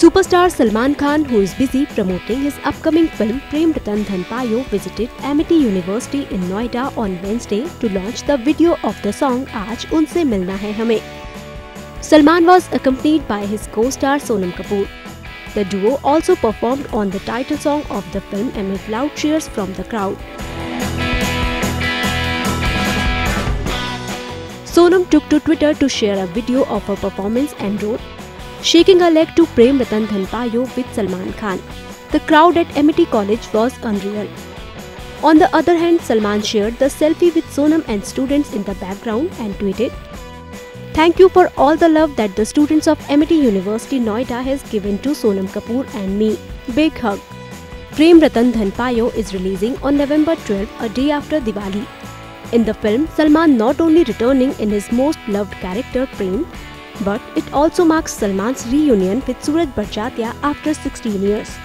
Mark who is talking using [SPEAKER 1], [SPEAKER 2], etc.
[SPEAKER 1] Superstar Salman Khan, who is busy promoting his upcoming film Prem Ratan Dhan Payo, visited Amity University in Noida on Wednesday to launch the video of the song Aaj Unse Milna Hai Hame. Salman was accompanied by his co-star Sonam Kapoor. The duo also performed on the title song of the film amid loud cheers from the crowd. Sonam took to Twitter to share a video of her performance and wrote, shaking her leg to Prem Ratan Dhan Payo with Salman Khan. The crowd at Amity College was unreal. On the other hand, Salman shared the selfie with Sonam and students in the background and tweeted, Thank you for all the love that the students of Amity University Noida has given to Sonam Kapoor and me. Big hug. Prem Ratan Dhan Payo is releasing on November 12, a day after Diwali. In the film, Salman not only returning in his most loved character Prem, but it also marks Salman's reunion with Sooraj Barjatya after 16 years.